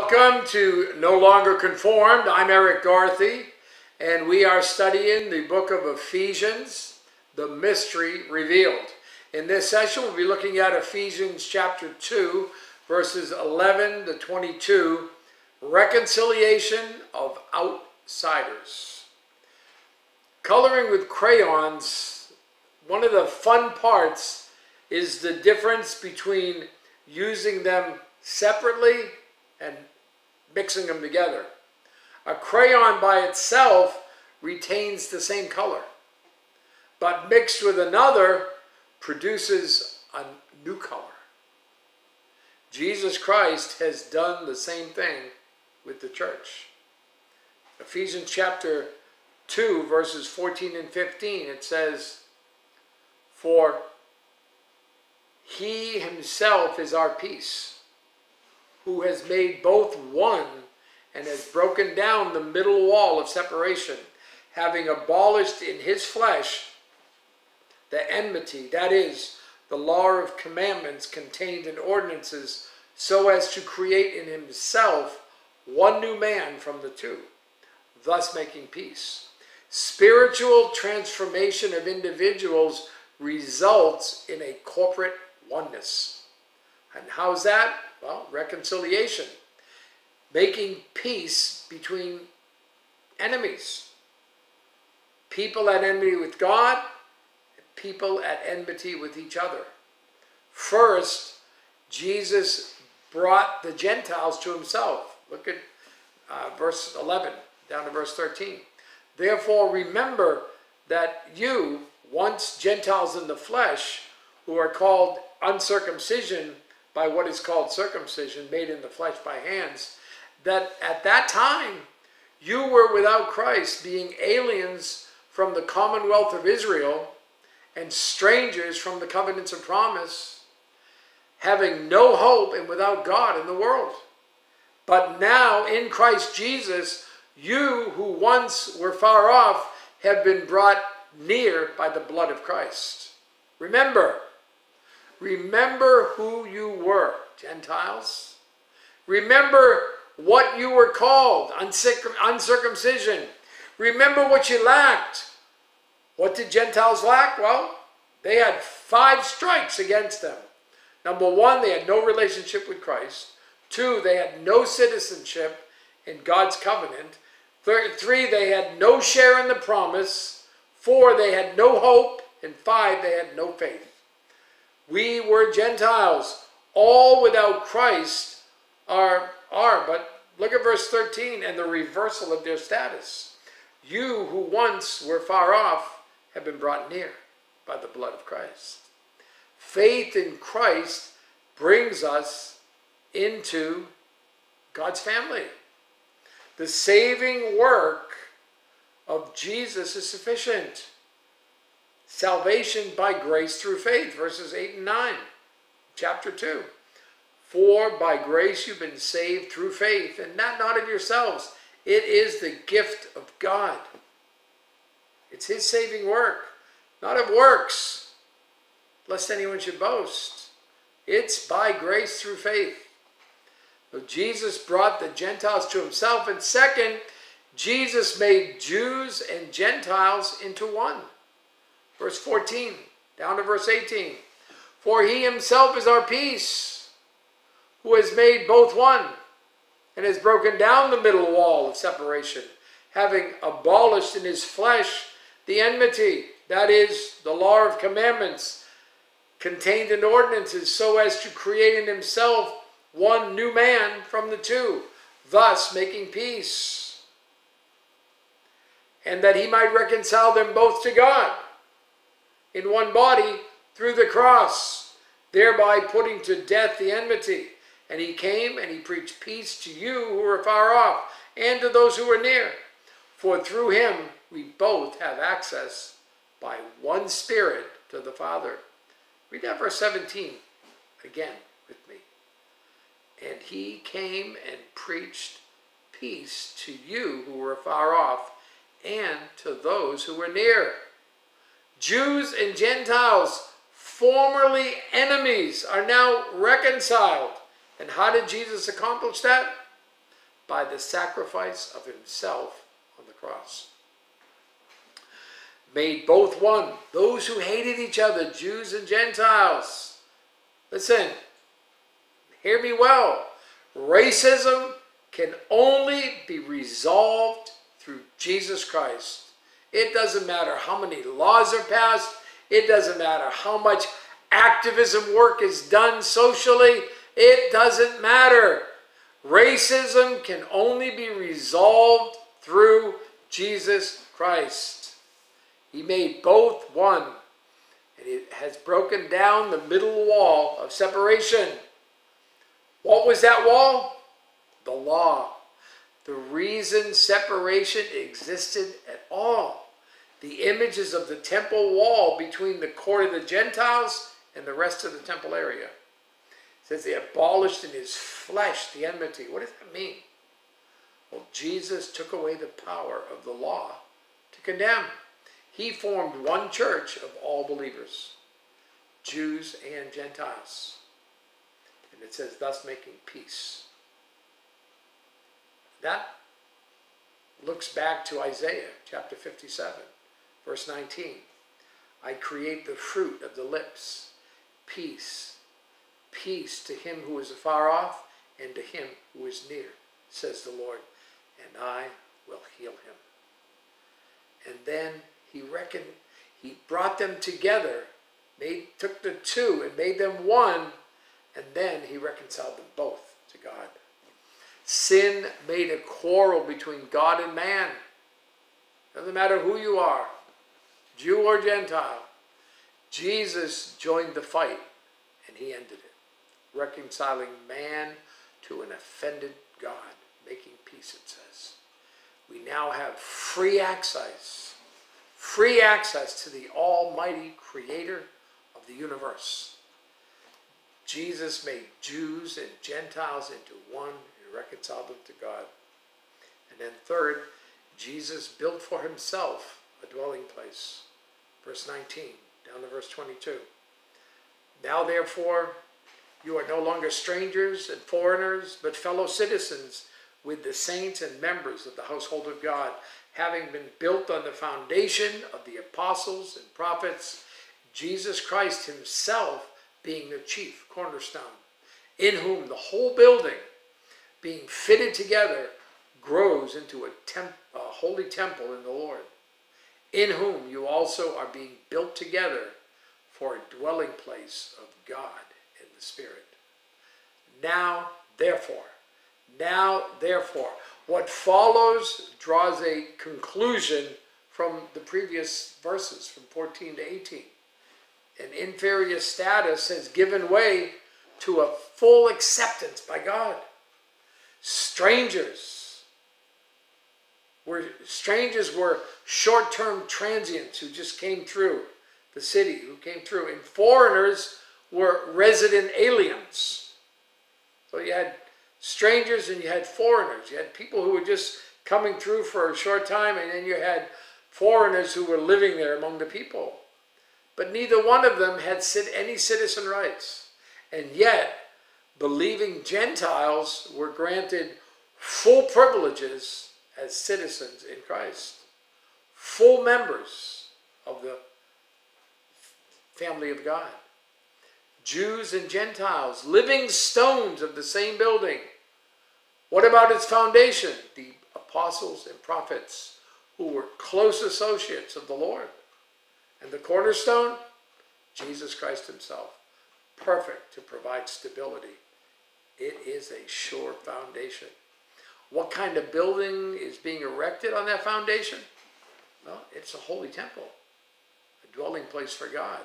Welcome to No Longer Conformed. I'm Erik Garthe, and we are studying the book of Ephesians, the mystery revealed. In this session, we'll be looking at Ephesians chapter 2, verses 11 to 22, reconciliation of outsiders. Coloring with crayons, one of the fun parts is the difference between using them separately and mixing them together. A crayon by itself retains the same color, but mixed with another produces a new color. Jesus Christ has done the same thing with the church. Ephesians chapter 2, verses 14 and 15, it says, For he himself is our peace who has made both one and has broken down the middle wall of separation, having abolished in his flesh the enmity, that is, the law of commandments contained in ordinances, so as to create in himself one new man from the two, thus making peace. Spiritual transformation of individuals results in a corporate oneness. And how's that? Well, reconciliation. Making peace between enemies. People at enmity with God, people at enmity with each other. First, Jesus brought the Gentiles to himself. Look at uh, verse 11 down to verse 13. Therefore, remember that you, once Gentiles in the flesh, who are called uncircumcision by what is called circumcision, made in the flesh by hands, that at that time you were without Christ, being aliens from the commonwealth of Israel and strangers from the covenants of promise, having no hope and without God in the world. But now in Christ Jesus, you who once were far off have been brought near by the blood of Christ. Remember, Remember who you were, Gentiles. Remember what you were called, uncircumcision. Remember what you lacked. What did Gentiles lack? Well, they had five strikes against them. Number one, they had no relationship with Christ. Two, they had no citizenship in God's covenant. Three, they had no share in the promise. Four, they had no hope. And five, they had no faith. We were Gentiles, all without Christ are, are. But look at verse 13 and the reversal of their status. You who once were far off have been brought near by the blood of Christ. Faith in Christ brings us into God's family. The saving work of Jesus is sufficient. Salvation by grace through faith, verses 8 and 9, chapter 2. For by grace you've been saved through faith, and that not of yourselves. It is the gift of God. It's his saving work, not of works, lest anyone should boast. It's by grace through faith. So Jesus brought the Gentiles to himself, and second, Jesus made Jews and Gentiles into one. Verse 14, down to verse 18. For he himself is our peace, who has made both one, and has broken down the middle wall of separation, having abolished in his flesh the enmity, that is, the law of commandments, contained in ordinances, so as to create in himself one new man from the two, thus making peace. And that he might reconcile them both to God in one body through the cross, thereby putting to death the enmity. And he came and he preached peace to you who were far off and to those who were near. For through him we both have access by one Spirit to the Father. Read that verse 17 again with me. And he came and preached peace to you who were far off and to those who were near. Jews and Gentiles, formerly enemies, are now reconciled. And how did Jesus accomplish that? by the sacrifice of himself on the cross. Made both one, those who hated each other, Jews and Gentiles. Listen, hear me well. Racism can only be resolved through Jesus Christ. It doesn't matter how many laws are passed. It doesn't matter how much activism work is done socially. It doesn't matter. Racism can only be resolved through Jesus Christ. He made both one, and it has broken down the middle wall of separation. What was that wall? The law. The reason separation existed at all. The images of the temple wall between the court of the Gentiles and the rest of the temple area. It says they abolished in his flesh the enmity. What does that mean? Well, Jesus took away the power of the law to condemn. He formed one church of all believers, Jews and Gentiles. And it says, thus making peace. That looks back to Isaiah chapter 57, verse 19. I create the fruit of the lips, peace, peace to him who is afar off and to him who is near, says the Lord, and I will heal him. And then he reckoned, he brought them together, made, took the two and made them one, and then he reconciled them both to God. Sin made a quarrel between God and man. Doesn't matter who you are, Jew or Gentile. Jesus joined the fight and he ended it, reconciling man to an offended God, making peace, it says. We now have free access, free access to the almighty creator of the universe. Jesus made Jews and Gentiles into one reconciled them to God. And then third, Jesus built for himself a dwelling place. Verse 19, down to verse 22. Now therefore, you are no longer strangers and foreigners, but fellow citizens with the saints and members of the household of God, having been built on the foundation of the apostles and prophets, Jesus Christ himself being the chief cornerstone, in whom the whole building being fitted together, grows into a, temp, a holy temple in the Lord, in whom you also are being built together for a dwelling place of God in the Spirit. Now, therefore, now, therefore, what follows draws a conclusion from the previous verses, from 14 to 18. An inferior status has given way to a full acceptance by God strangers were strangers were short-term transients who just came through the city who came through and foreigners were resident aliens. So you had strangers and you had foreigners. You had people who were just coming through for a short time and then you had foreigners who were living there among the people. But neither one of them had any citizen rights. And yet believing Gentiles were granted full privileges as citizens in Christ, full members of the family of God. Jews and Gentiles, living stones of the same building. What about its foundation? The apostles and prophets who were close associates of the Lord. And the cornerstone? Jesus Christ himself, perfect to provide stability it is a sure foundation. What kind of building is being erected on that foundation? Well, it's a holy temple, a dwelling place for God.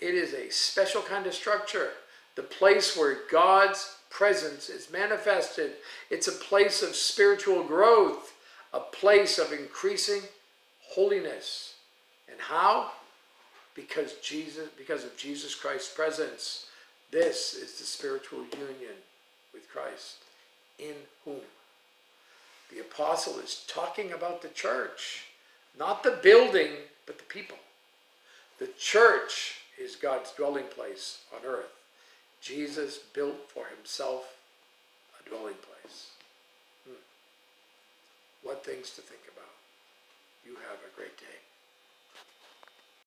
It is a special kind of structure, the place where God's presence is manifested. It's a place of spiritual growth, a place of increasing holiness. And how? Because Jesus, because of Jesus Christ's presence. This is the spiritual union with Christ, in whom the apostle is talking about the church, not the building, but the people. The church is God's dwelling place on earth. Jesus built for himself a dwelling place. Hmm. What things to think about. You have a great day.